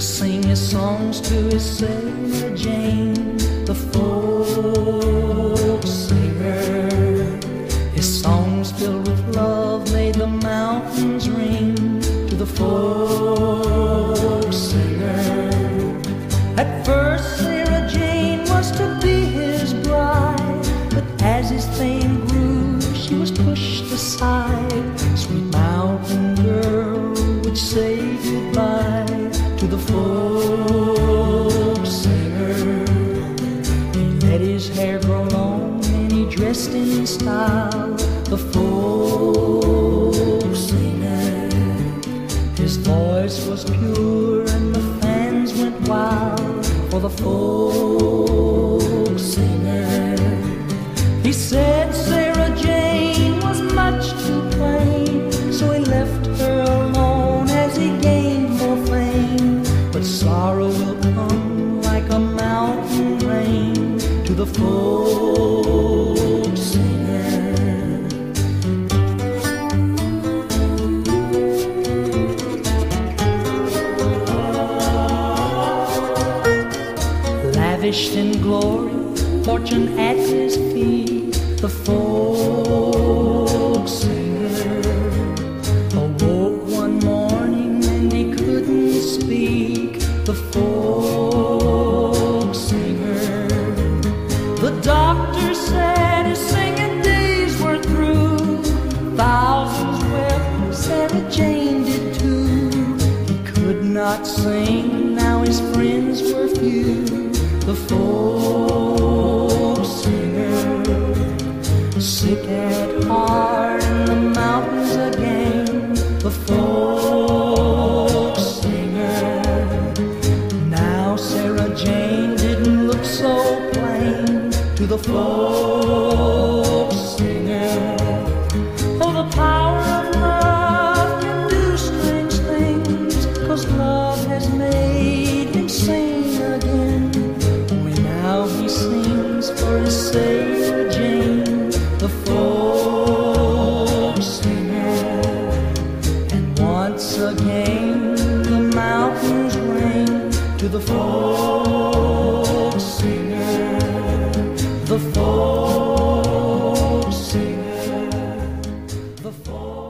songs to his Sarah Jane, the folk singer. His songs filled with love made the mountains ring to the folk singer. At first, Sarah Jane was to be his bride, but as his fame grew, she was pushed aside. Sweet mountain girl would say goodbye to the folk singer. He let his hair grow long and he dressed in style. The folk singer. His voice was pure and the fans went wild for the folk singer. He said folk singer. lavished in glory, fortune at his feet, the folk singer awoke one morning and he couldn't speak. The folk doctor said his singing days were through. Thousands wept, Sarah Jane did too. He could not sing, now his friends were few. The folk singer, sick at heart in the mountains again. The folk the folk singer. Oh, the power of love can do strange things, cause love has made him sing again. Only now he sings for his Sarah Jane, the folk singer. And once again the mountains ring to the folk the fall.